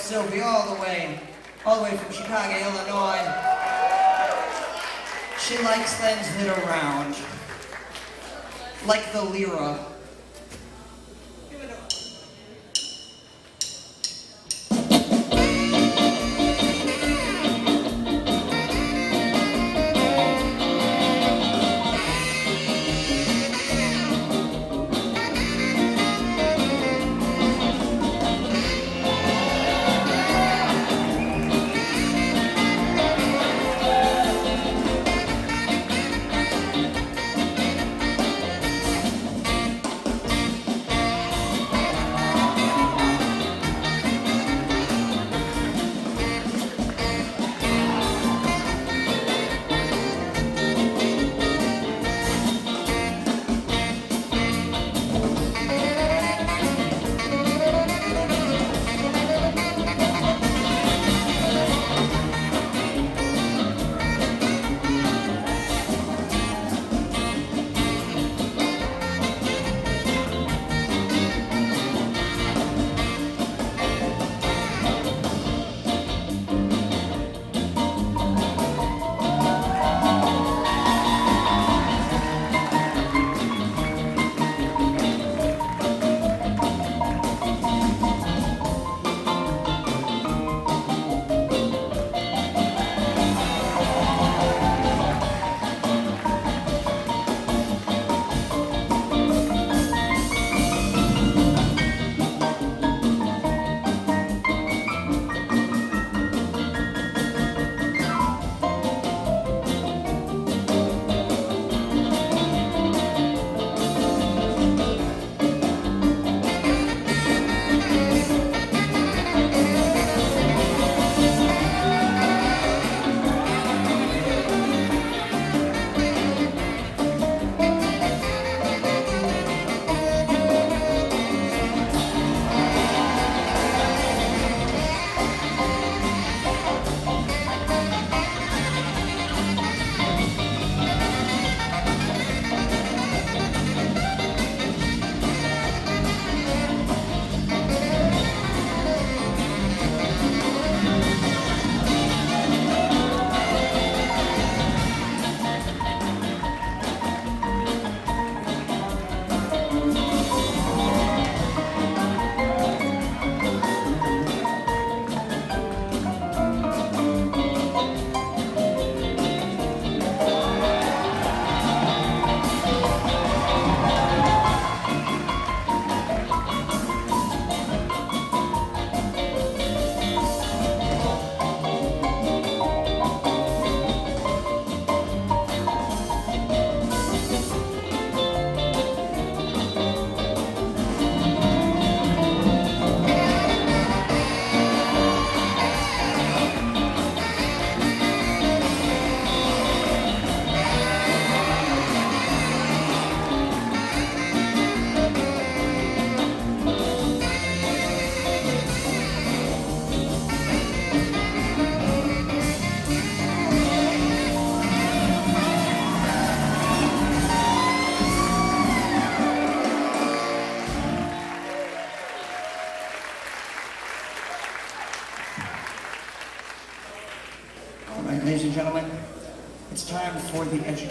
Sylvie all the way, all the way from Chicago, Illinois. She likes things that are round, like the lira.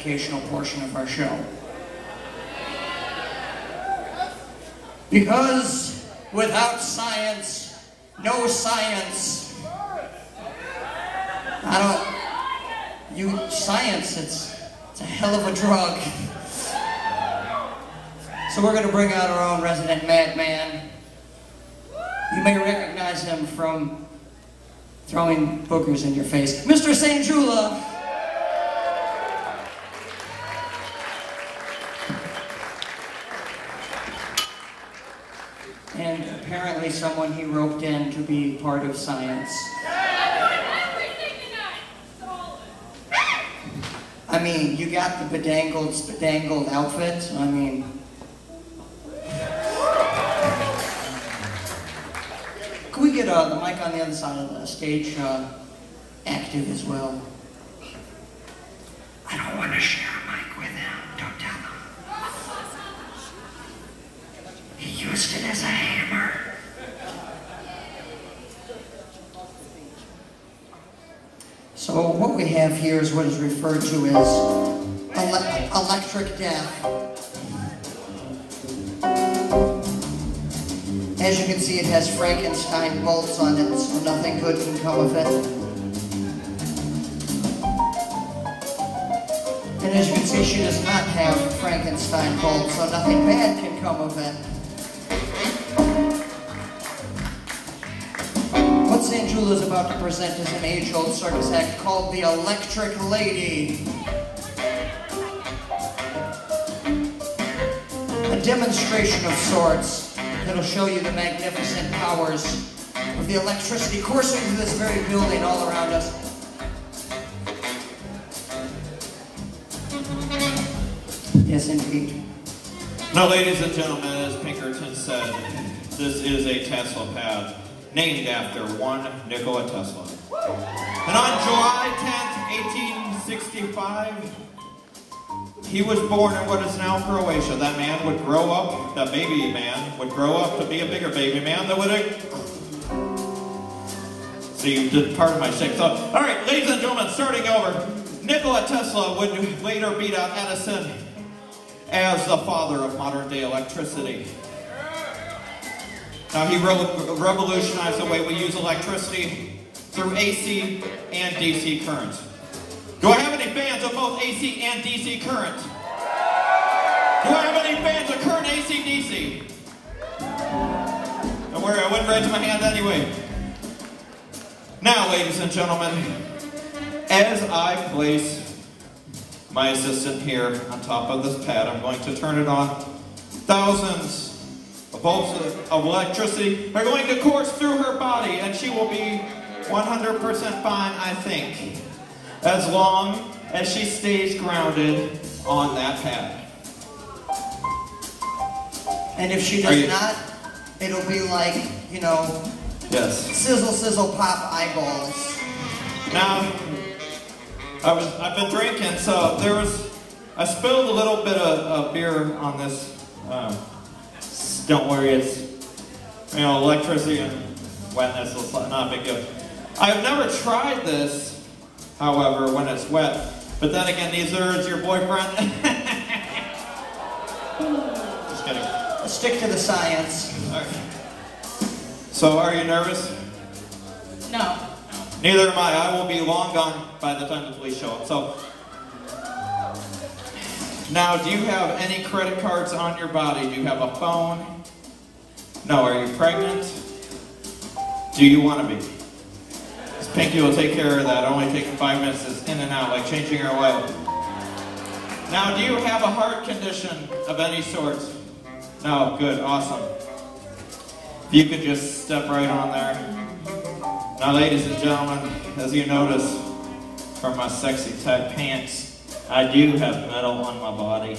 Educational portion of our show. Because without science, no science. I don't, you, science, it's, it's a hell of a drug. So we're gonna bring out our own resident madman. You may recognize him from throwing bookers in your face. Mr. Sanjula! Someone he roped in to be part of science. I mean, you got the bedangled, bedangled outfit. I mean, Can we get uh, the mic on the other side of the stage uh, active as well? I don't want to share a mic with him. Don't tell him. He used it as a hammer. So what we have here is what is referred to as ele- electric death. As you can see, it has Frankenstein bolts on it, so nothing good can come of it. And as you can see, she does not have Frankenstein bolts, so nothing bad can come of it. Is about to present is an age-old circus act called the Electric Lady. A demonstration of sorts that'll show you the magnificent powers of the electricity coursing through this very building all around us. Yes, indeed. Now, ladies and gentlemen, as Pinkerton said, this is a Tesla pad named after one Nikola Tesla. And on July 10th, 1865, he was born in what is now Croatia. That man would grow up, that baby man would grow up to be a bigger baby man that would. See, you did part of my sick thought. All right, ladies and gentlemen, starting over. Nikola Tesla would later beat out Edison as the father of modern day electricity. Now, he re- revolutionized the way we use electricity through AC and DC current. Do I have any fans of both AC and DC current? Do I have any fans of current AC DC? Don't worry, I wouldn't raise my hand anyway. Now, ladies and gentlemen, as I place my assistant here on top of this pad, I'm going to turn it on. Thousands volts of electricity are going to course through her body, and she will be 100% fine, I think, as long as she stays grounded on that pad. And if she does you- not, it'll be like, you know, Yes. sizzle, sizzle, pop eyeballs. Now, I was I've been drinking, so there was I spilled a little bit of, of beer on this. S- don't worry, it's you know electricity and wetness is not a big deal. I've never tried this, however, when it's wet. But then again, these are your boyfriend. Just kidding. Stick to the science. Okay. So, are you nervous? No. Neither am I. I will be long gone by the time the police show up. So, now, do you have any credit cards on your body? Do you have a phone? No. Are you pregnant? Do you want to be? Pinky will take care of that. Only taking five minutes is in and out, like changing your oil. Now, do you have a heart condition of any sort? No. Good. Awesome. If you could just step right on there. Now, ladies and gentlemen, as you notice from my sexy tight pants, I do have metal on my body.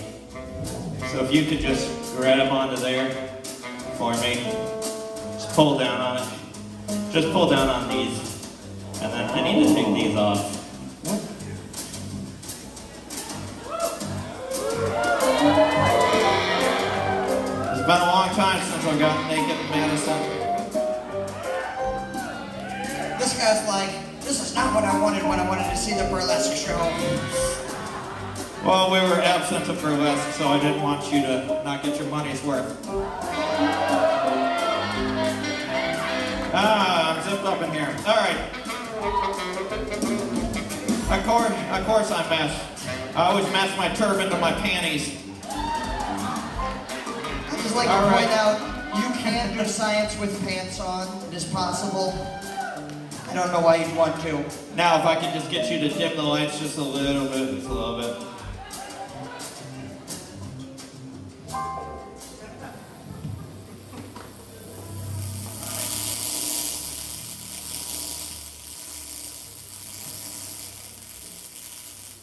So if you could just grab onto there for me, just pull down on it. Just pull down on these, and then I need to take these off. It's been a long time since I got naked in Madison. This guy's like, this is not what I wanted when I wanted to see the burlesque show. Well, we were absent of burlesque, so I didn't want you to not get your money's worth. Ah, I'm zipped up in here. All right. Of course, of course I mess. I always mess my turban to my panties. I'd just like to All right. point out, you can do science with pants on. It is possible. I don't know why you'd want to. Now, if I could just get you to dim the lights just a little bit, just a little bit.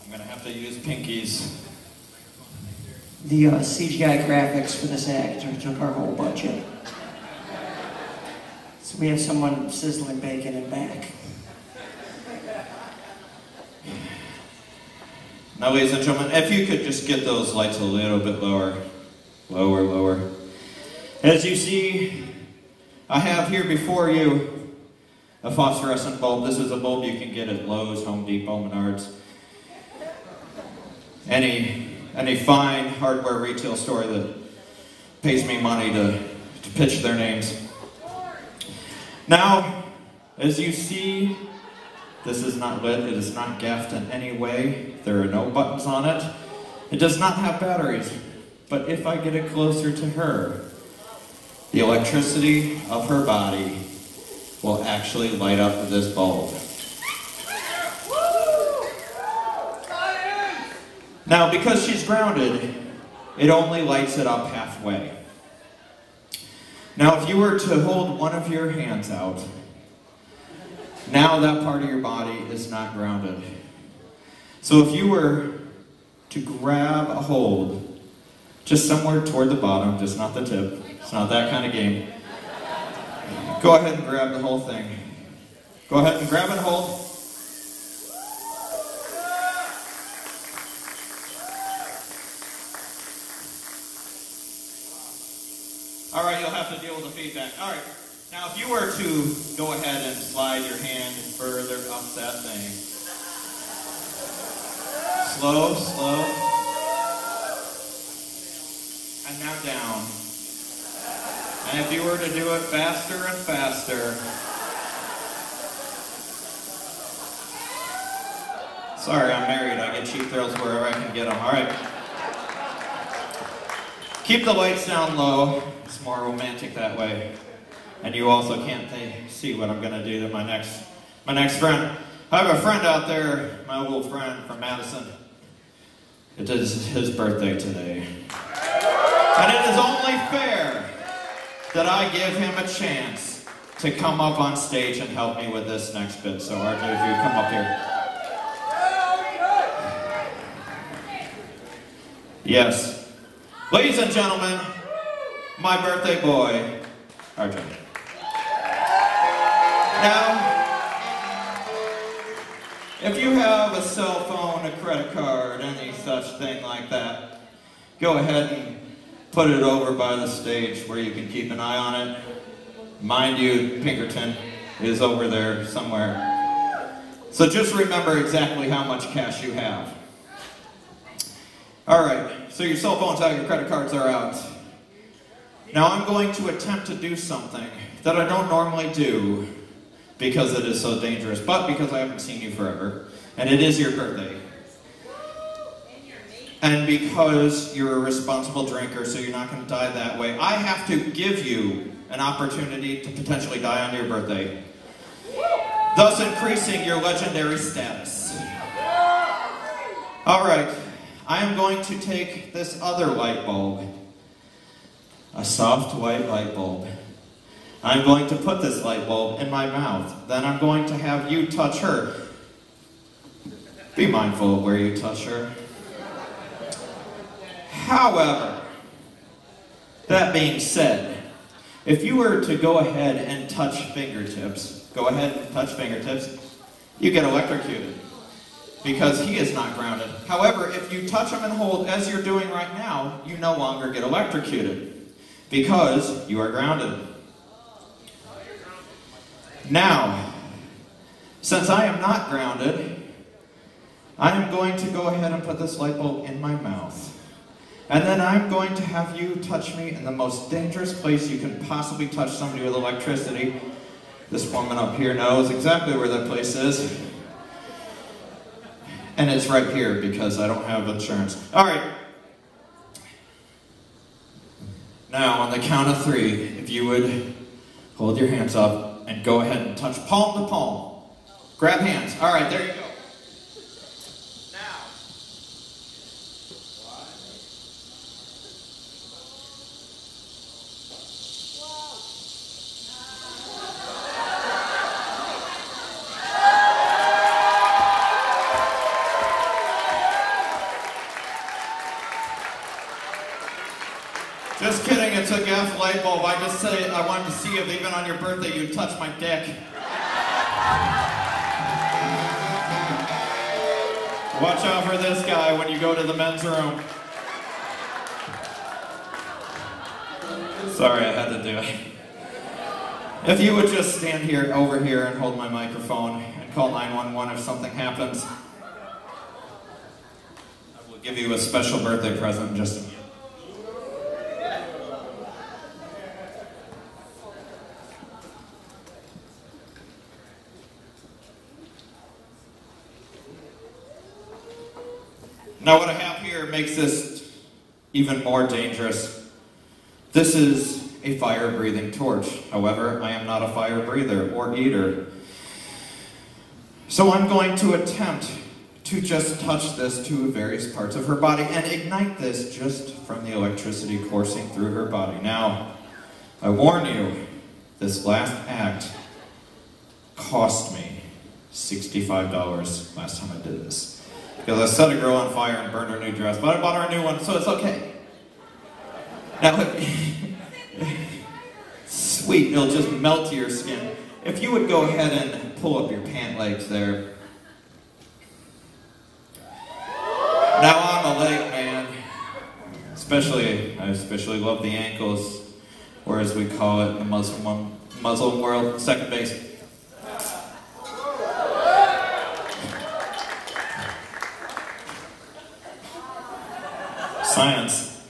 I'm gonna have to use pinkies. The uh, CGI graphics for this actor took our whole budget. So we have someone sizzling bacon in back. Now, ladies and gentlemen, if you could just get those lights a little bit lower, lower, lower. As you see, I have here before you a phosphorescent bulb. This is a bulb you can get at Lowe's, Home Depot, Menards. Any, any fine hardware retail store that pays me money to, to pitch their names. Now, as you see, this is not lit, it is not gaffed in any way. There are no buttons on it. It does not have batteries. But if I get it closer to her, the electricity of her body will actually light up this bulb. Now, because she's grounded, it only lights it up halfway. Now, if you were to hold one of your hands out, now that part of your body is not grounded. So if you were to grab a hold, just somewhere toward the bottom, just not the tip, it's not that kind of game. Go ahead and grab the whole thing. Go ahead and grab and hold. All right, you'll have to deal with the feedback. All right. Now, if you were to go ahead and slide your hand further up that thing. Slow, slow. And now down. And if you were to do it faster and faster. Sorry, I'm married. I get cheap thrills wherever I can get them. All right. Keep the lights down low. It's more romantic that way. And you also can't see what I'm going to do to my next, my next friend. I have a friend out there, my old friend from Madison. It is his birthday today. And it is only fair that I give him a chance to come up on stage and help me with this next bit. So RJ, if you come up here. Yes. Ladies and gentlemen, my birthday boy, RJ. Now, if you have a cell phone, a credit card, any such thing like that, go ahead and put it over by the stage where you can keep an eye on it. Mind you, Pinkerton is over there somewhere. So just remember exactly how much cash you have. All right, so your cell phone's out, your credit cards are out. Now I'm going to attempt to do something that I don't normally do because it is so dangerous, but because I haven't seen you forever, and it is your birthday. And because you're a responsible drinker, so you're not going to die that way, I have to give you an opportunity to potentially die on your birthday, thus increasing your legendary status. All right, I am going to take this other light bulb, a soft white light bulb, I'm going to put this light bulb in my mouth. Then I'm going to have you touch her. Be mindful of where you touch her. However, that being said, if you were to go ahead and touch fingertips, go ahead and touch fingertips, you get electrocuted because he is not grounded. However, if you touch him and hold as you're doing right now, you no longer get electrocuted because you are grounded. Now, since I am not grounded, I am going to go ahead and put this light bulb in my mouth. And then I'm going to have you touch me in the most dangerous place you can possibly touch somebody with electricity. This woman up here knows exactly where that place is. And it's right here because I don't have insurance. All right. Now, on the count of three, if you would hold your hands up and go ahead and touch palm to palm. Grab hands. All right, there you go. Just kidding, it's a gas light bulb. I just said I wanted to see if even on your birthday you'd touch my dick. Watch out for this guy when you go to the men's room. Sorry, I had to do it. If you would just stand here, over here, and hold my microphone and call 911 if something happens. I will give you a special birthday present just Now, what I have here makes this even more dangerous. This is a fire breathing torch. However, I am not a fire breather or eater. So I'm going to attempt to just touch this to various parts of her body and ignite this just from the electricity coursing through her body. Now, I warn you, this last act cost me $65 last time I did this. Because I set a girl on fire and burned her new dress, but I bought her a new one, so it's okay. Now, sweet, it'll just melt to your skin. If you would go ahead and pull up your pant legs there. Now I'm a leg man. Especially, I especially love the ankles, or as we call it in the Muslim, Muslim world, second base. Science.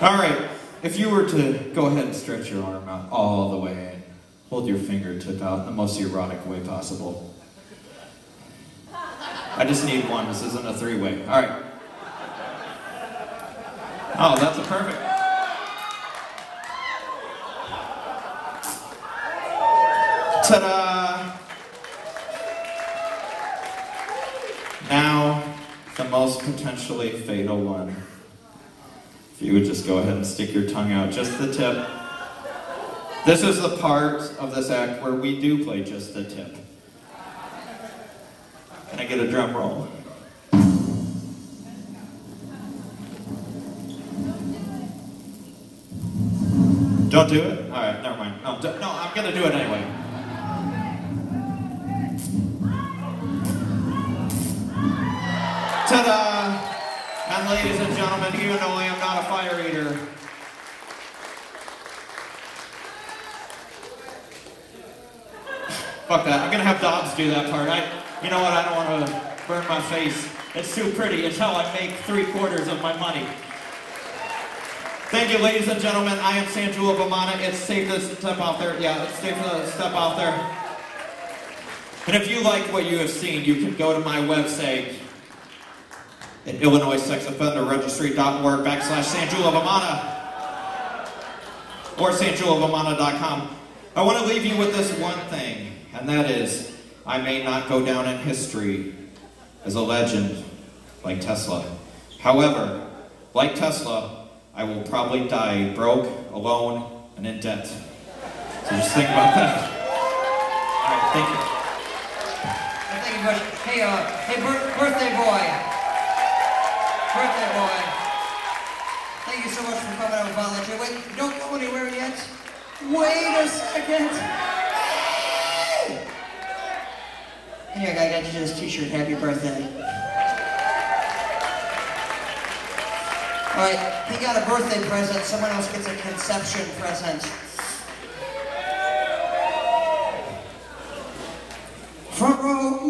All right, if you were to go ahead and stretch your arm out all the way and hold your fingertip out in the most erotic way possible. I just need one. This isn't a three-way. All right. Oh, that's a perfect. Ta-da! Now, the most potentially fatal one. If you would just go ahead and stick your tongue out, just the tip. This is the part of this act where we do play just the tip. Can I get a drum roll? Don't do it? Alright, never mind. No, no, I'm gonna do it anyway. Ladies and gentlemen, even though I am not a fire eater, fuck that. I'm gonna have dogs do that part. I, you know what? I don't want to burn my face. It's too pretty. It's how I make three quarters of my money. Thank you, ladies and gentlemen. I am Sanjula Vamana. It's safe to step out there. Yeah, it's safe to step out there. And if you like what you have seen, you can go to my website, at IllinoisSexOffenderRegistry.org backslash sanjulavamana or SanjulaVamana.com. I want to leave you with this one thing, and that is, I may not go down in history as a legend like Tesla. However, like Tesla, I will probably die broke, alone, and in debt. So just think about that. All right, thank you. Thank you, buddy. Hey, uh, hey, birthday boy. Birthday boy. Thank you so much for coming out and volunteering. Wait, don't go anywhere yet. Wait a second. Here, I got you this t-shirt. Happy birthday. All right, he got a birthday present. Someone else gets a conception present. Front row,